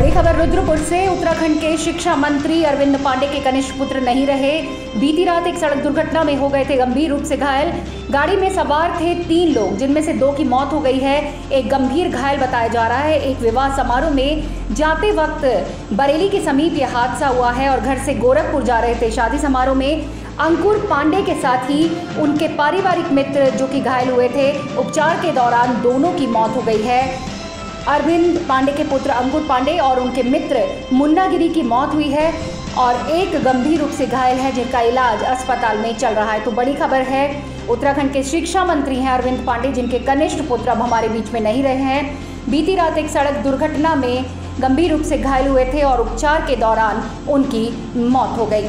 बड़ी खबर, रुद्रपुर से उत्तराखंड के शिक्षा मंत्री अरविंद पांडे के कनिष्ठ पुत्र नहीं रहे। बीती रात एक सड़क दुर्घटना में हो गए थे गंभीर रूप से घायल। गाड़ी में सवार थे तीन लोग, जिनमें से दो की मौत हो गई है। एक गंभीर घायल बताया जा रहा है। एक विवाह समारोह में जाते वक्त बरेली के समीप यह हादसा हुआ है और घर से गोरखपुर जा रहे थे। शादी समारोह में अंकुर पांडे के साथ ही उनके पारिवारिक मित्र जो कि घायल हुए थे, उपचार के दौरान दोनों की मौत हो गई है। अरविंद पांडे के पुत्र अंकुर पांडे और उनके मित्र मुन्ना गिरी की मौत हुई है और एक गंभीर रूप से घायल है जिनका इलाज अस्पताल में चल रहा है। तो बड़ी खबर है, उत्तराखंड के शिक्षा मंत्री हैं अरविंद पांडे, जिनके कनिष्ठ पुत्र अब हमारे बीच में नहीं रहे हैं। बीती रात एक सड़क दुर्घटना में गंभीर रूप से घायल हुए थे और उपचार के दौरान उनकी मौत हो गई।